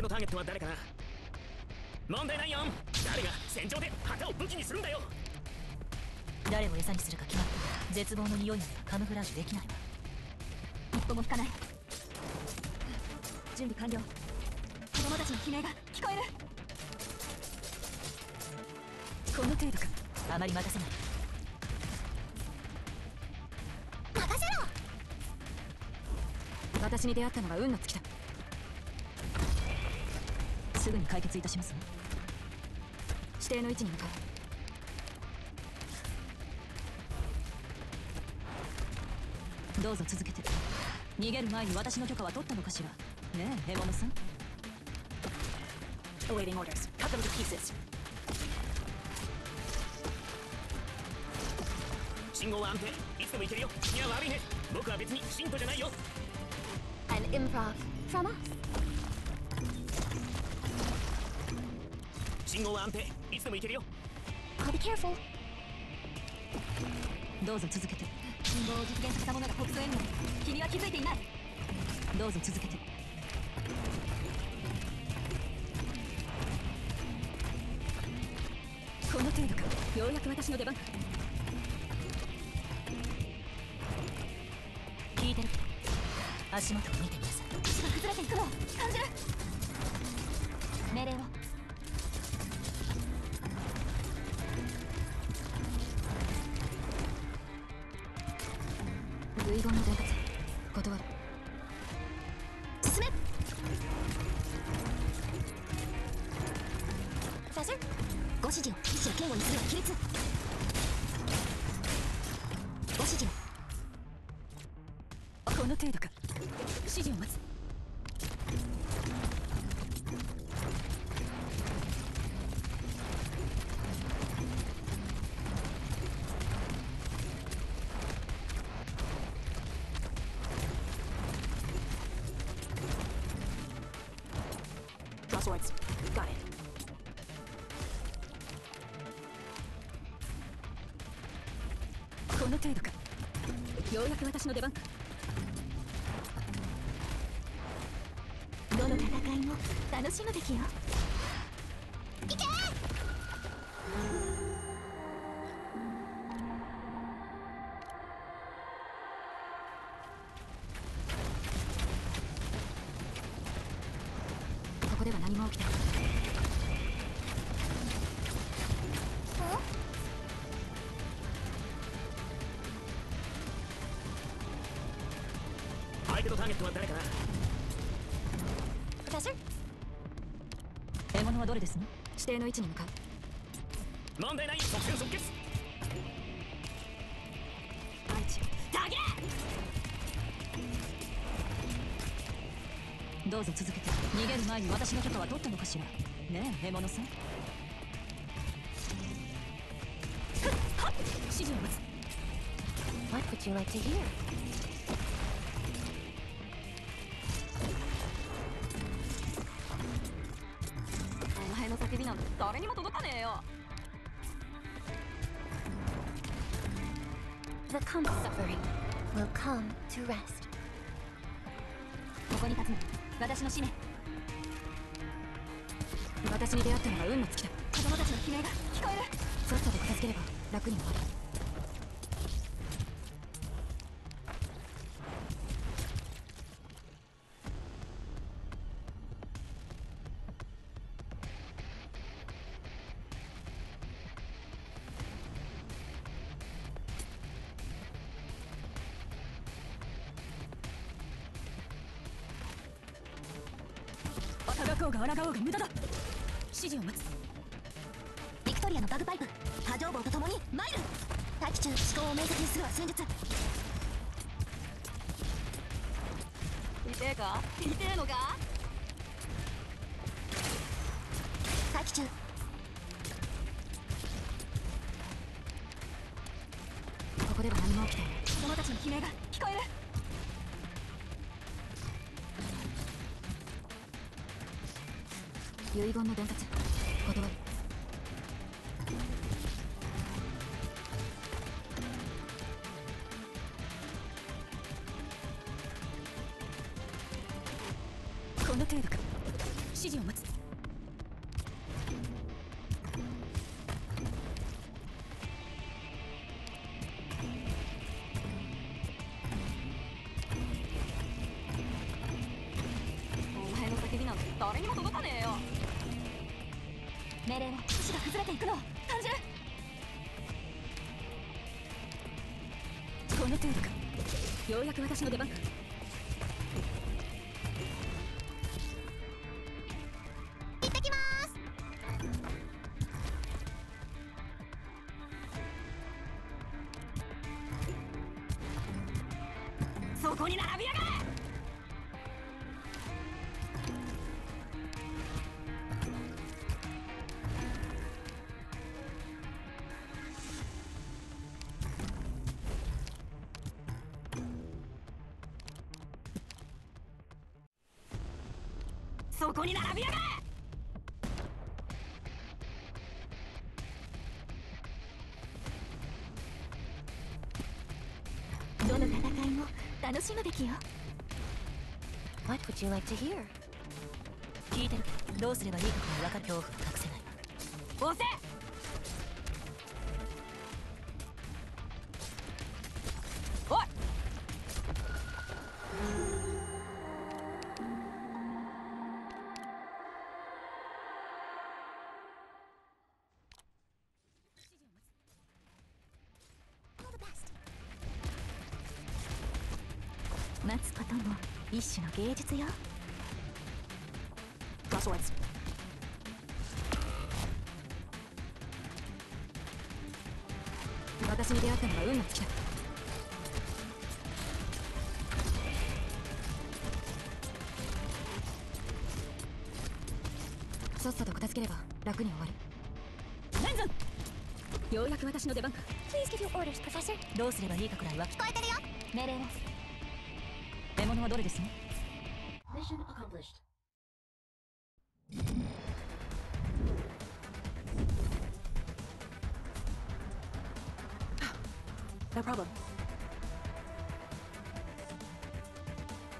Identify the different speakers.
Speaker 1: 手のターゲットは誰かな？問題ないよ。誰が戦場で旗を武器にするんだよ。
Speaker 2: 誰を餌にするか決まった絶望の匂いまではカムフラージュできないわ。一歩も引かない。準備完了。子供たちの悲鳴が聞こえる。この程度か。あまり待たせない。任せろ。私に出会ったのが運の尽きたすぐに解決いたしますわ指定の位置に向かう。どうぞ続けて。逃げる前に私の許可は取ったのかしら。ねえヘモノさん。
Speaker 3: Awaiting orders. Cut them to pieces.
Speaker 1: 信号は安定いつでも行けるよ。いや悪いね。僕は別に信徒じゃないよ。
Speaker 4: An improv. From us.
Speaker 1: 信号は安定いつでも行けるよ。
Speaker 4: I'll be careful.
Speaker 2: どうぞ続けて。信号を実現させた者が北総への。君は気づいていない。どうぞ続けて。この程度か。ようやく私の出番。か聞いてる。足元を見てみなさい。地が崩れていくの。を感じる。命令を遺言の伝達断る。進め。
Speaker 4: 左遷ご指示を。医師を警護にするよう起立ご指示を。
Speaker 2: この程度か。指示を待つ「の程度か。ようやく私の出番か。
Speaker 4: どの戦いも楽しむべきよ。いけ！
Speaker 2: ここでは何も起きてない。
Speaker 1: のターゲットは誰かな
Speaker 4: ？Professor?
Speaker 2: 獲物はどれです？の指定の位置に向かう。
Speaker 1: 問題ない即戦即決。
Speaker 2: どうぞ続けて。逃げる前に私の許可は取ったのかしら？ねえ獲物さん。指示を待つ。
Speaker 4: What would you like to hear?
Speaker 2: ねえよ
Speaker 4: The calm suffering. Will come to rest.
Speaker 2: ここに立つの私の使命私に出会ったのが運の尽きた子供たちの悲鳴が聞こえるさっさと片付ければ楽に終わるこうが抗おうが無駄だ。指示を待つ。
Speaker 4: ビクトリアのバグパイプ。波状棒と共にマイル待機中思考を明確にするは戦術。
Speaker 2: 痛えか？痛えのか？
Speaker 4: 待機中。
Speaker 2: ここでは何も起きていない。子供たちの悲鳴が聞こえる遺言の伝達。断る。命令は騎が崩れていくのを感じる。
Speaker 3: この程度かようやく私の出番。か
Speaker 2: 行ってきます。
Speaker 3: そこに並びやがれ。そこに並びやがれ。
Speaker 2: どの戦いも楽しむべきよ。
Speaker 5: What would you like to hear? 聞いてる。けどどうすればいいかが分かる恐怖は隠せない。わ
Speaker 3: 押せ
Speaker 2: 待つことも一種の芸術よ。
Speaker 3: Draw swords. 私に出会ったのは運の尽きださっさと片付ければ楽に終わる。レンズ。ンようやく私の出番か。
Speaker 5: どうすればいいかくらいは
Speaker 2: 聞こえてるよ。命令は
Speaker 5: 獲物はどれです。